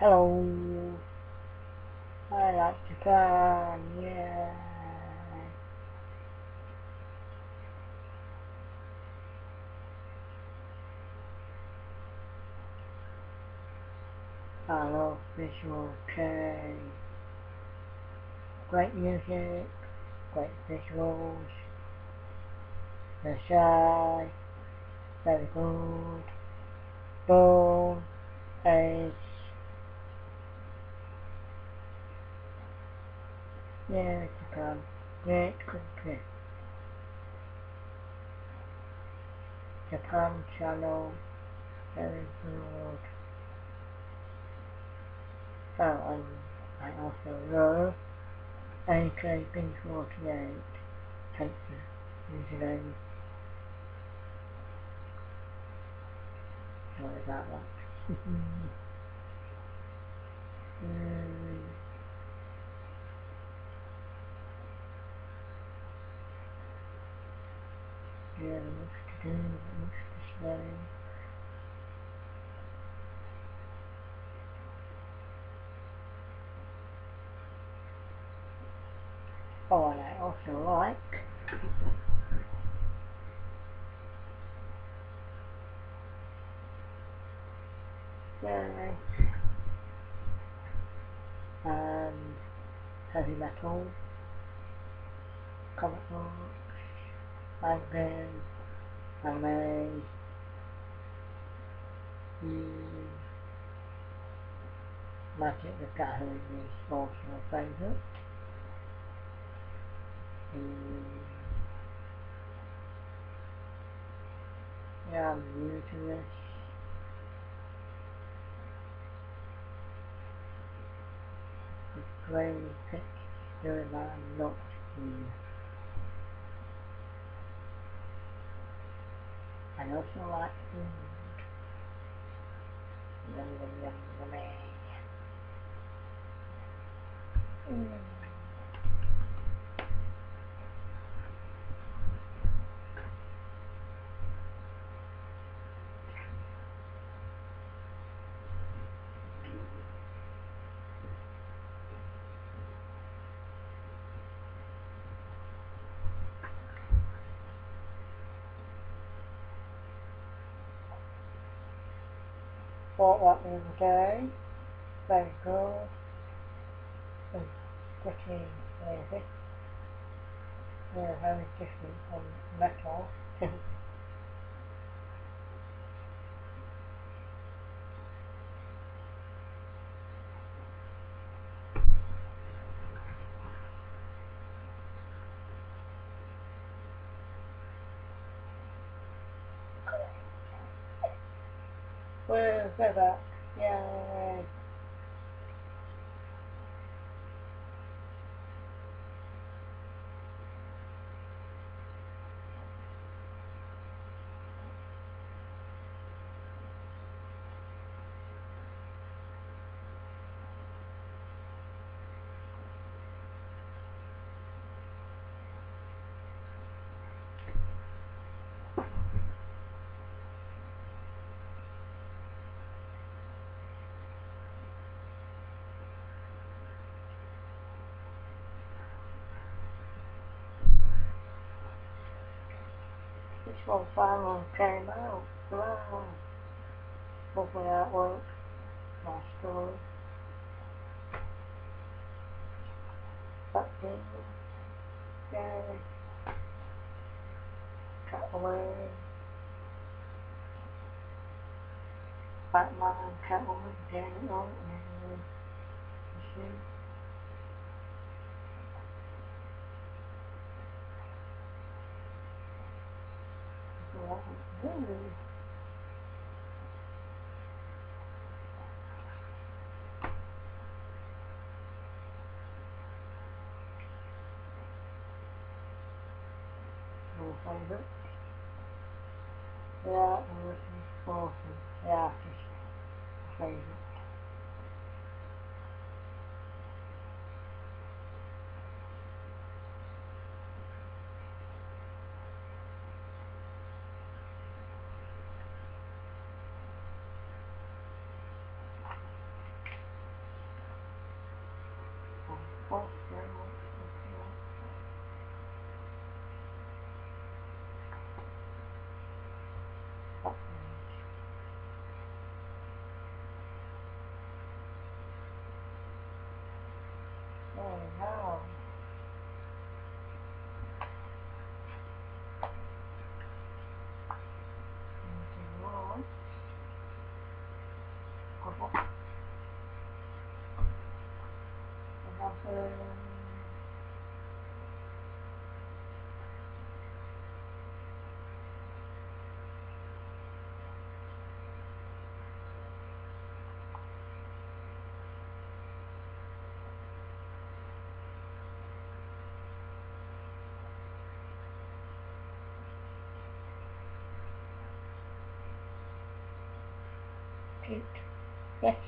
Hello. I like Japan, yeah. I love visual kei. Great music, great visuals. They're shy, very good. Boom, Ace. Yeah, Japan. Great country. Japan channel. Very good. Oh, and I also love AK-48. Hence the username. Sorry about that. mm. Yeah, much to do, much to say. Oh, and I also like yeah, and heavy metal, comic books, manga, anime, mm, Magic the Gathering is also a favourite. Yeah, I'm new to this. The grey pitch storyline not. I also like food. Yum yum yum yummy. Mm. Bought that the other day. Very good. And pretty easy. They're very different from metal. Where's that at? Yay. One finally came out. Wow. Lovely artwork. Nice story. Back in. Yay. Catwoman. Batman, Catwoman, Janet Owen, and she. Wow. Your favourite? Yeah, it was awesome. Yeah, just favourite. both very much fulfilled. Oh, wow. Eight. Yes.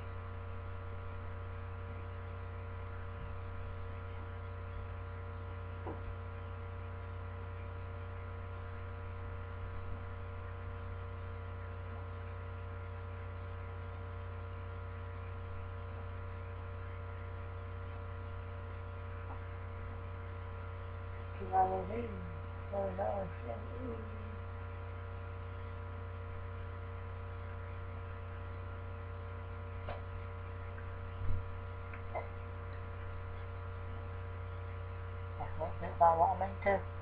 Hallelujah. Lord, hallelujah. That's what I'm me to.